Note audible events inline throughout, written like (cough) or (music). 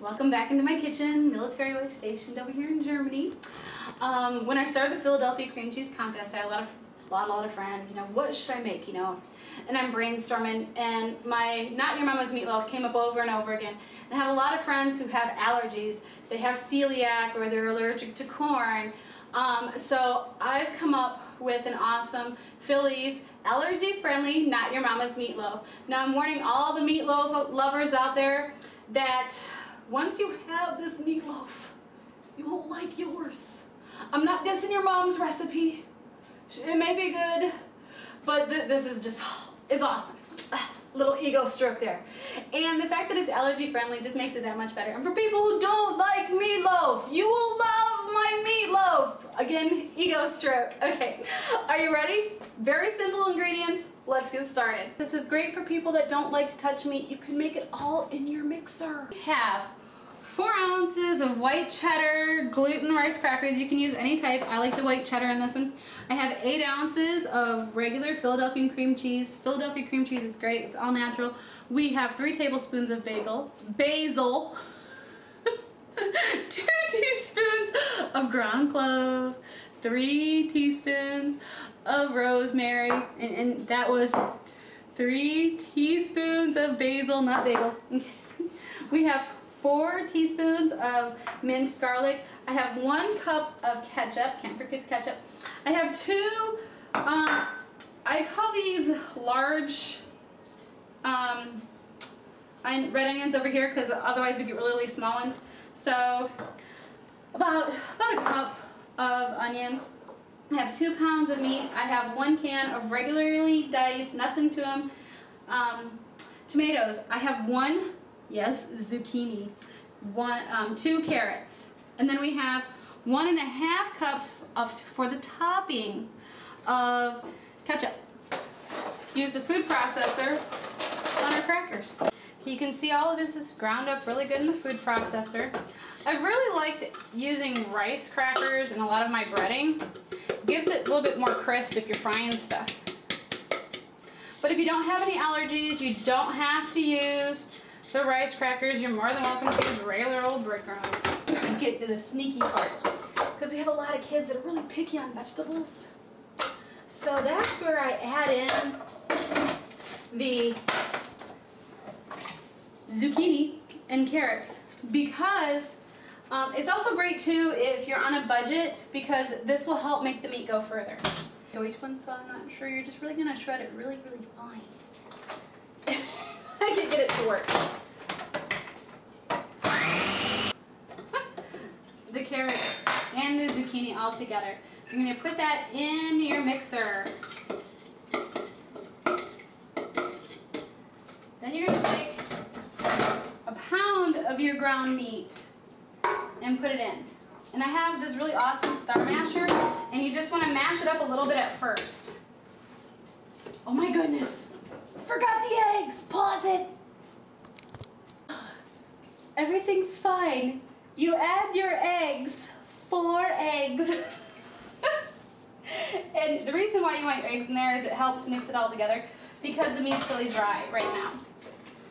Welcome back into my kitchen, military way stationed over here in Germany. Um, when I started the Philadelphia cream cheese contest, I had a lot of, lot, lot of friends, you know, what should I make, you know? And I'm brainstorming, and my Not Your Mama's Meatloaf came up over and over again. And I have a lot of friends who have allergies. They have celiac or they're allergic to corn. Um, so I've come up with an awesome Philly's allergy-friendly Not Your Mama's Meatloaf. Now I'm warning all the meatloaf lovers out there that once you have this meatloaf, you won't like yours. I'm not dissing your mom's recipe. It may be good, but th this is just, (sighs) it's awesome. (sighs) Little ego stroke there. And the fact that it's allergy friendly just makes it that much better. And for people who don't like meatloaf, you will love my meatloaf. Again, ego stroke. Okay, are you ready? Very simple ingredients. Let's get started. This is great for people that don't like to touch meat. You can make it all in your mixer. We Have four ounces of white cheddar gluten rice crackers. You can use any type. I like the white cheddar in this one. I have eight ounces of regular Philadelphia cream cheese. Philadelphia cream cheese is great. It's all natural. We have three tablespoons of bagel, basil, (laughs) two (laughs) teaspoons of ground clove, three teaspoons of rosemary, and, and that was three teaspoons of basil, not bagel. (laughs) we have four teaspoons of minced garlic. I have one cup of ketchup, can't forget the ketchup. I have two, um, I call these large um, red onions over here because otherwise we get really, really small ones. So about, about a cup of onions. I have two pounds of meat. I have one can of regularly diced, nothing to them, um, tomatoes. I have one, yes, zucchini, one, um, two carrots. And then we have one and a half cups of, for the topping of ketchup. Use the food processor on our crackers. You can see all of this is ground up really good in the food processor. I've really liked using rice crackers in a lot of my breading. Gives it a little bit more crisp if you're frying stuff. But if you don't have any allergies, you don't have to use the rice crackers. You're more than welcome to use regular old breadcrumbs. (laughs) Get to the sneaky part. Because we have a lot of kids that are really picky on vegetables. So that's where I add in the zucchini and carrots because um, it's also great too if you're on a budget because this will help make the meat go further. Go each one so I'm not sure you're just really gonna shred it really really fine. (laughs) I can get it to work. (laughs) the carrot and the zucchini all together. You're gonna put that in your mixer. Then you're gonna take a pound of your ground meat and put it in. And I have this really awesome star masher, and you just want to mash it up a little bit at first. Oh my goodness. I Forgot the eggs. Pause it. (sighs) Everything's fine. You add your eggs. Four eggs. (laughs) and the reason why you want your eggs in there is it helps mix it all together because the meat's really dry right now.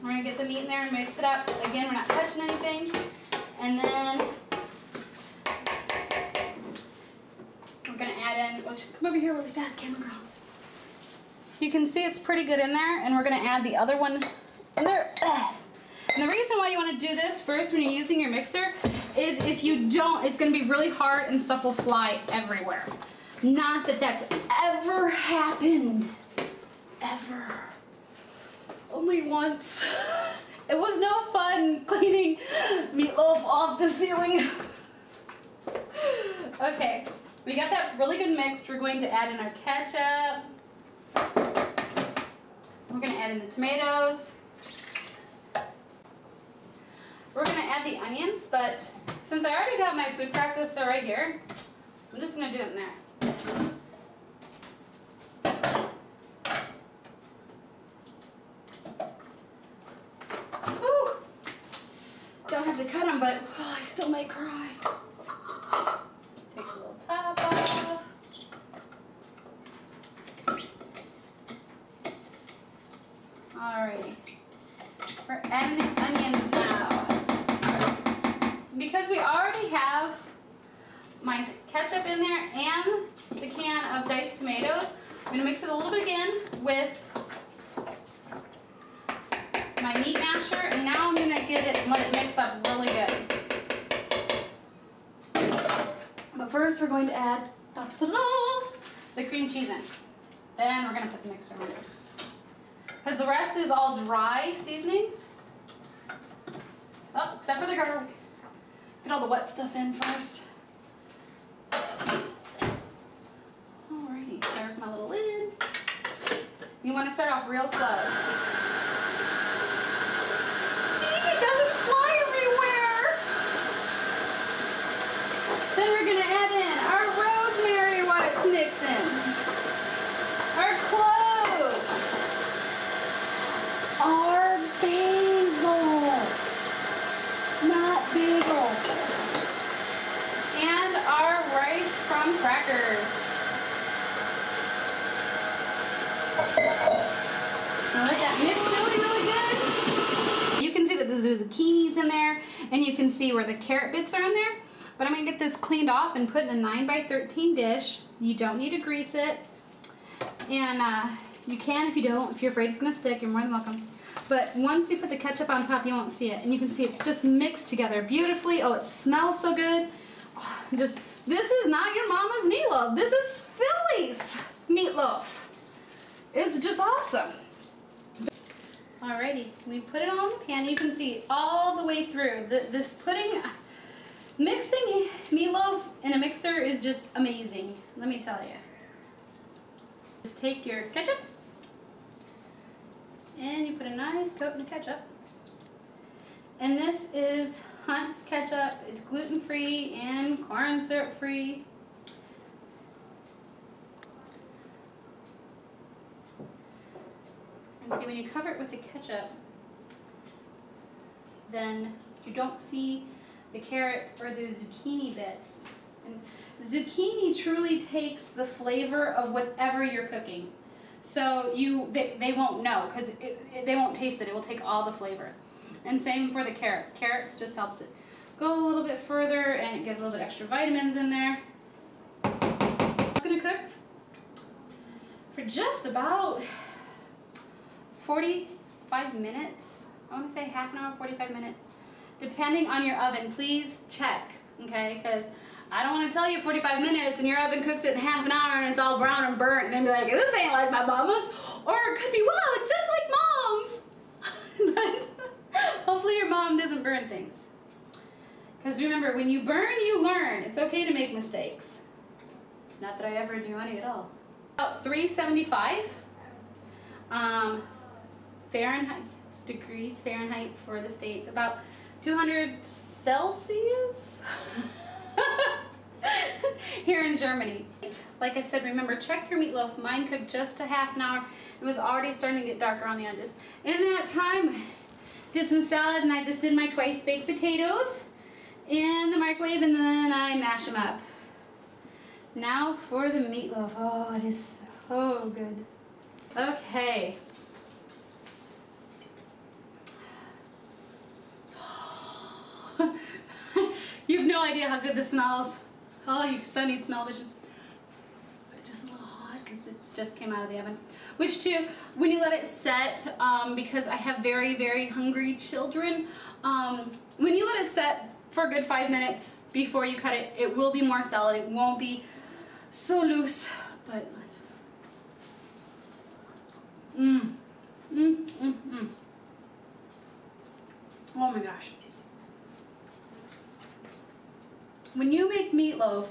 We're to get the meat in there and mix it up. Again, we're not touching anything. And then we're to add in, oh, which, come over here really fast, camera girl. You can see it's pretty good in there, and we're going to add the other one in there. And the reason why you want to do this first when you're using your mixer is if you don't, it's going to be really hard and stuff will fly everywhere. Not that that's ever happened. Ever. Only once. It was no fun cleaning meatloaf off the ceiling. okay, we got that really good mixed. We're going to add in our ketchup. We're going to add in the tomatoes. We're going to add the onions, but since I already got my food processor right here, I'm just going to do it in there. to cut them, but oh, I still might cry. Take a little top off. Alrighty. Adding the onions now. Because we already have my ketchup in there and the can of diced tomatoes, I'm going to mix it a little bit again with mix up really good. But first, we're going to add da, da, da, the cream cheese in. Then we're gonna put the mixer on. Because the rest is all dry seasonings. Oh, except for the garlic. Get all the wet stuff in first. Alrighty, there's my little lid. You want to start off real slow. See, it doesn't fly everywhere. Then we're gonna add in our rosemary whites mixing, our cloves, our basil, not bagel, and our rice crumb crackers. Now let that mix really, really good. You can see that there's zucchinis in there, and you can see where the carrot bits are in there. But I'm gonna get this cleaned off and put in a 9 by 13 dish. You don't need to grease it. And uh, you can if you don't. If you're afraid it's gonna stick, you're more than welcome. But once we put the ketchup on top, you won't see it. And you can see it's just mixed together beautifully. Oh, it smells so good. Oh, (sighs) just, this is not your mama's meatloaf. This is Philly's meatloaf. It's just awesome. Alrighty, we put it on the pan. You can see all the way through. The, this pudding, mixing meatloaf in a mixer is just amazing. Let me tell you. Just take your ketchup and you put a nice coat of ketchup. And this is Hunt's ketchup. It's gluten free and corn syrup free. And see, when you cover it with the ketchup, then you don't see the carrots or the zucchini bits. And zucchini truly takes the flavor of whatever you're cooking. So you they, they won't know because they won't taste it. It will take all the flavor. And same for the carrots. Carrots just helps it go a little bit further and it gives a little bit extra vitamins in there. It's gonna cook for just about 45 minutes. I want to say half an hour, 45 minutes, depending on your oven. Please check, okay? Because I don't want to tell you 45 minutes and your oven cooks it in half an hour and it's all brown and burnt and then be like, this ain't like my mama's. Or it could be, wow, just like mom's. (laughs) hopefully your mom doesn't burn things. Because remember, when you burn, you learn. It's okay to make mistakes. Not that I ever do any at all. About 375 um, Fahrenheit, degrees Fahrenheit for the States. About 200 Celsius (laughs) here in Germany. Like I said, remember, check your meatloaf. Mine cooked just a half an hour. It was already starting to get darker on the edges. In that time, did some salad and I just did my twice baked potatoes in the microwave and then I mash them up. Now for the meatloaf. Oh, it is so good. Okay. (laughs) you have no idea how good this smells. Oh, you so need smell vision. It's just a little hot because it just came out of the oven. Which too, when you let it set, um, because I have very, very hungry children, um, when you let it set for a good five minutes before you cut it, it will be more solid. It won't be so loose. But let's. Mmm. Mmm, mmm, mmm. Oh my gosh. When you make meatloaf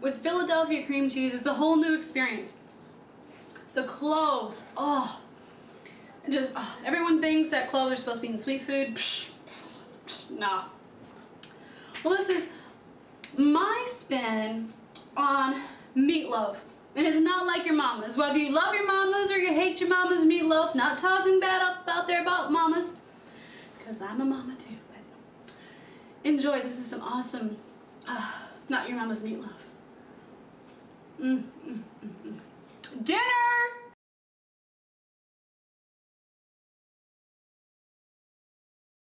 with Philadelphia cream cheese, it's a whole new experience. The cloves, oh, just oh, everyone thinks that cloves are supposed to be in sweet food. Psh, nah. Well, this is my spin on meatloaf. And it's not like your mama's. Whether you love your mama's or you hate your mama's meatloaf, not talking bad up out there about mamas, because I'm a mama too. Enjoy. This is some awesome, uh, not your mama's meatloaf. Mm, mm, mm, mm. Dinner!